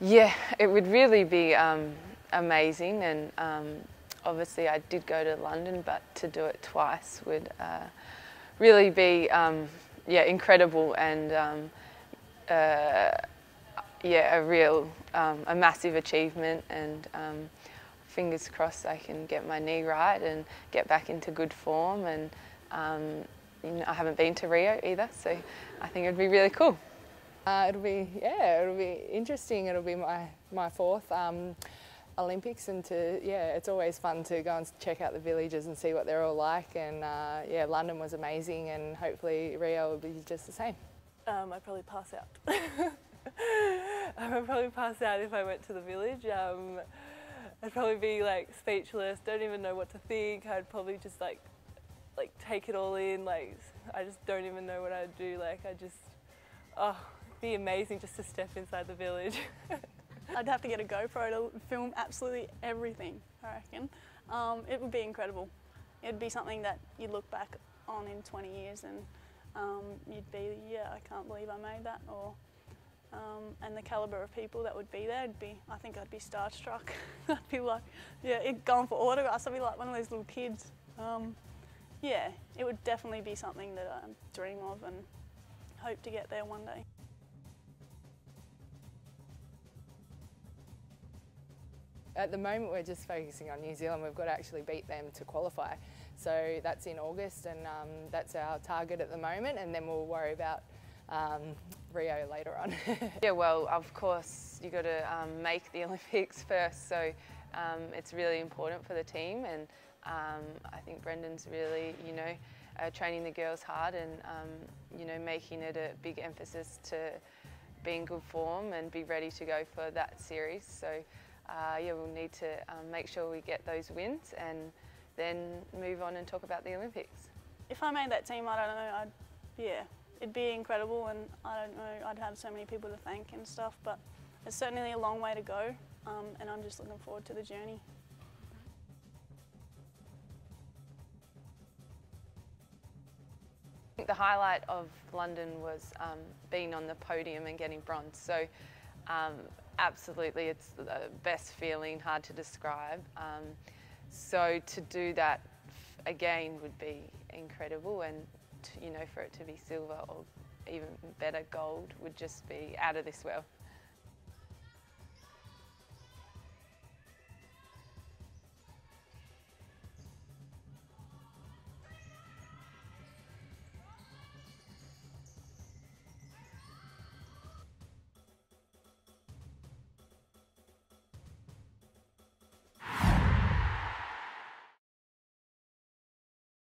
Yeah, it would really be um, amazing, and um, obviously I did go to London, but to do it twice would uh, really be um, yeah incredible and um, uh, yeah a real um, a massive achievement and um, fingers crossed I can get my knee right and get back into good form and I haven't been to Rio either, so I think it'd be really cool. Uh, it'll be yeah, it'll be interesting. It'll be my my fourth um, Olympics, and to yeah, it's always fun to go and check out the villages and see what they're all like. And uh, yeah, London was amazing, and hopefully Rio will be just the same. Um, I'd probably pass out. I would probably pass out if I went to the village. Um, I'd probably be like speechless, don't even know what to think. I'd probably just like like take it all in. Like I just don't even know what I'd do. Like I just oh be amazing just to step inside the village. I'd have to get a GoPro to film absolutely everything, I reckon. Um, it would be incredible. It'd be something that you'd look back on in 20 years and um, you'd be, yeah, I can't believe I made that. Or, um, and the calibre of people that would be there, would be, I think I'd be starstruck. I'd be like, yeah, it, going for autographs, I'd be like one of those little kids. Um, yeah, it would definitely be something that I dream of and hope to get there one day. At the moment we're just focusing on New Zealand, we've got to actually beat them to qualify. So that's in August and um, that's our target at the moment and then we'll worry about um, Rio later on. yeah, well, of course, you've got to um, make the Olympics first, so um, it's really important for the team, and um, I think Brendan's really, you know, uh, training the girls hard and, um, you know, making it a big emphasis to be in good form and be ready to go for that series. So uh, yeah, we'll need to um, make sure we get those wins and then move on and talk about the Olympics. If I made that team, I don't know, I'd, yeah, it'd be incredible and I don't know, I'd have so many people to thank and stuff, but it's certainly a long way to go um, and I'm just looking forward to the journey. The highlight of London was um, being on the podium and getting bronze. So um, absolutely, it's the best feeling, hard to describe. Um, so to do that again would be incredible, and to, you know for it to be silver or even better gold would just be out of this world.